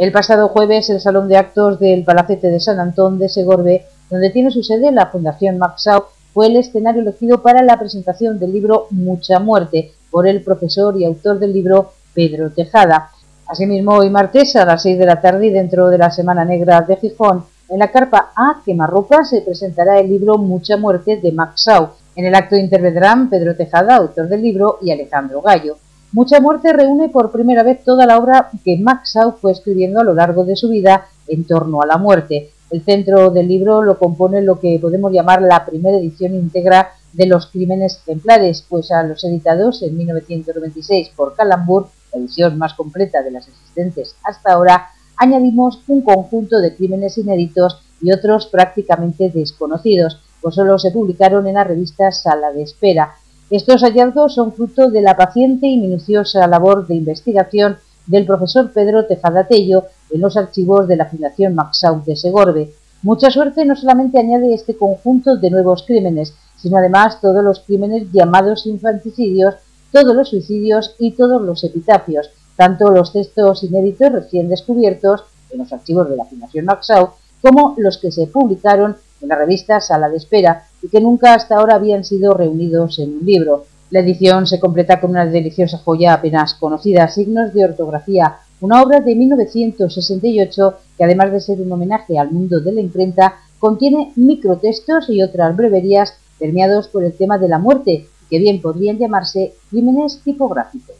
El pasado jueves, el Salón de Actos del Palacete de San Antón de Segorbe, donde tiene su sede la Fundación Maxau, fue el escenario elegido para la presentación del libro Mucha Muerte por el profesor y autor del libro Pedro Tejada. Asimismo, hoy martes a las seis de la tarde y dentro de la Semana Negra de Gijón, en la carpa A Quemarropa se presentará el libro Mucha Muerte de Maxau. En el acto intervendrán Pedro Tejada, autor del libro, y Alejandro Gallo. Mucha muerte reúne por primera vez toda la obra que Max Sau fue escribiendo a lo largo de su vida en torno a la muerte. El centro del libro lo compone lo que podemos llamar la primera edición íntegra de los crímenes ejemplares, pues a los editados en 1996 por Calambur, la edición más completa de las existentes hasta ahora, añadimos un conjunto de crímenes inéditos y otros prácticamente desconocidos, pues solo se publicaron en la revista Sala de Espera, estos hallazgos son fruto de la paciente y minuciosa labor de investigación del profesor Pedro Tejada Tello en los archivos de la Fundación Maxau de Segorbe. Mucha suerte no solamente añade este conjunto de nuevos crímenes, sino además todos los crímenes llamados infanticidios, todos los suicidios y todos los epitafios, tanto los textos inéditos recién descubiertos en los archivos de la Fundación Maxau, como los que se publicaron en la revista Sala de Espera y que nunca hasta ahora habían sido reunidos en un libro. La edición se completa con una deliciosa joya apenas conocida, Signos de Ortografía, una obra de 1968 que además de ser un homenaje al mundo de la imprenta, contiene microtextos y otras breverías permeados por el tema de la muerte, que bien podrían llamarse crímenes tipográficos.